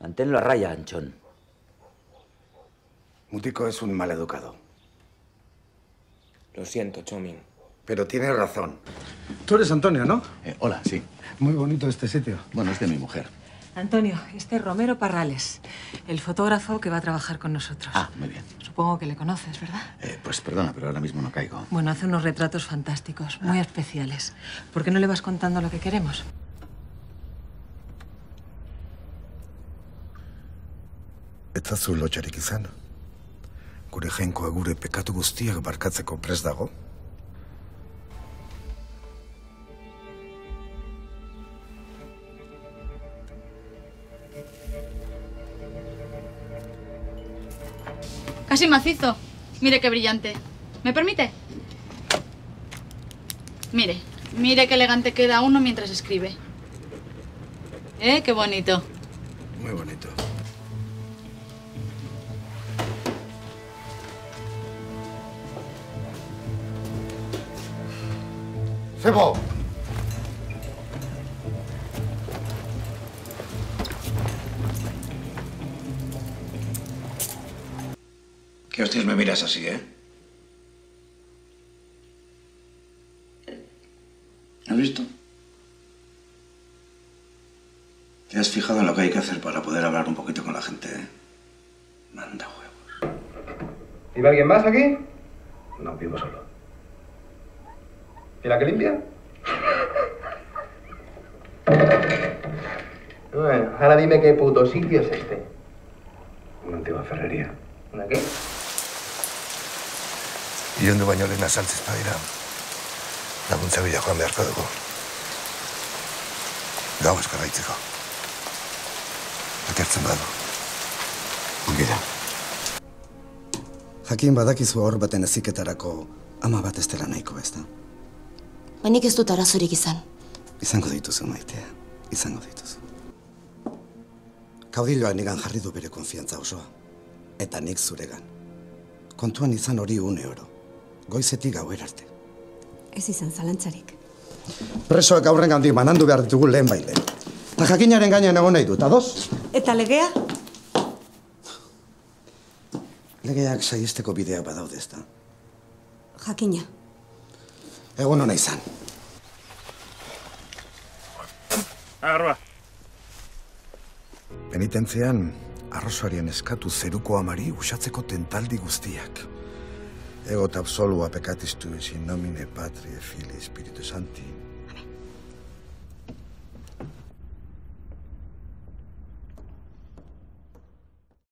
Manténlo a raya, Anchón. Mutico es un mal educado. Lo siento, Chomin. Pero tiene razón. Tú eres Antonio, ¿no? Eh, hola, sí. Muy bonito este sitio. Bueno, es de mi mujer. Antonio, este es Romero Parrales, el fotógrafo que va a trabajar con nosotros. Ah, muy bien. Supongo que le conoces, ¿verdad? Eh, pues perdona, pero ahora mismo no caigo. Bueno, hace unos retratos fantásticos, muy especiales. ¿Por qué no le vas contando lo que queremos? Ez zazu lotxarik izan. Gure jainkoa gure pekatu guztiak barkatzeko prest dago. Casi macizo. Mire qué brillante. ¿Me permite? Mire, mire qué elegante queda uno mientras escribe. ¿Eh? Qué bonito. Muy bonito. ¡Cebo! ¿Qué hostias me miras así, eh? ¿Has visto? ¿Te has fijado en lo que hay que hacer para poder hablar un poquito con la gente, eh? Manda huevos. ¿Vive alguien más aquí? No, vivo solo. ¿Y la que limpia? Bueno, ahora dime qué puto sitio es este. Una antigua ferrería. ¿Una qué? Ilundu baino lehen azaltzez badira. Laguntza bila joan beharko dugu. Gau eskarraitzeko. Atertzen badu. Ongi da. Jakin badakizu hor baten eziketarako ama bat ez dela nahiko, ez da? Ba, nik ez dut arazorik izan. Izango dituzu, maitea. Izango dituzu. Kaudilloa nigan jarri du bere konfiantza osoa. Eta nik zuregan. Kontuan izan hori une oro. Goizetik gauer arte. Ez izan zalantzarik. Presoak aurren gandik manandu behar ditugu lehen baile. Eta jakinaren gainean egon nahi dut, ados? Eta legea? Legeak saihesteko bidea badaude ez da. Jakina egon hona izan. Agarroa. Penitentzean, arrosarian eskatu zeruko amari usatzeko tentaldi guztiak. Ego tapsolua pekatiztu ezin nomine patri e fili espiritu santi,